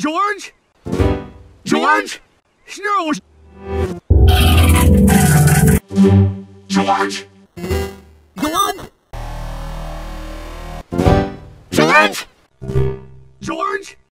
George? George? Snarl. George? George? George?